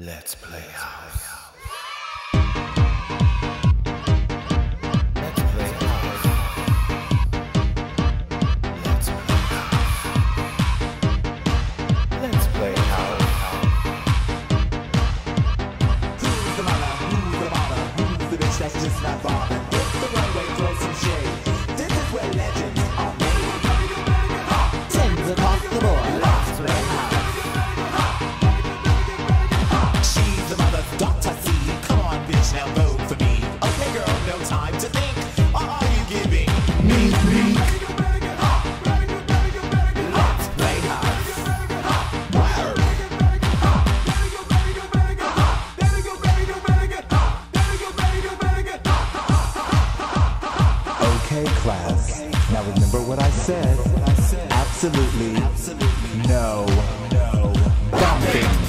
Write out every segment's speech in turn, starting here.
Let's play house. what I said? Absolutely, no, bumping.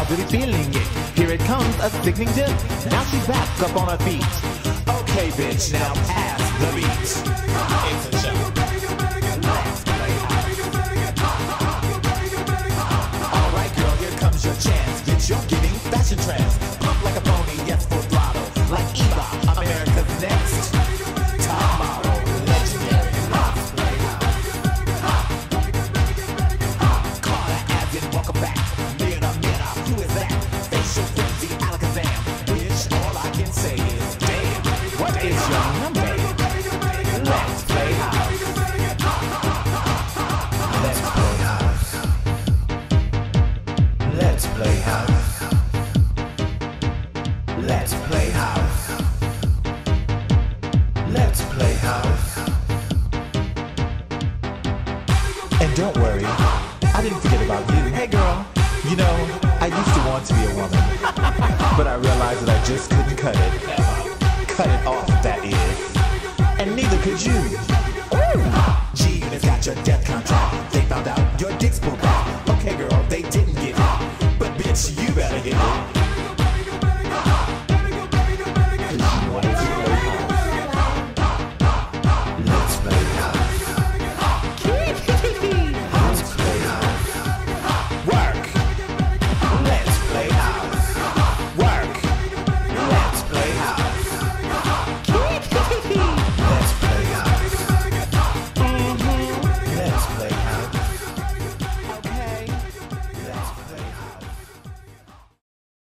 I'll be feeling it. Here it comes, a sickening dip. Now she's back up on her feet. Okay, bitch, now pass the beat. It's a show. don't worry. I didn't forget about you. Hey, girl. You know, I used to want to be a woman, but I realized that I just couldn't cut it. Cut it off, that is. And neither could you. Ooh. Gene has got your death contract. They found out your dick's broke. Okay, girl, they didn't get it. But bitch, you better get it.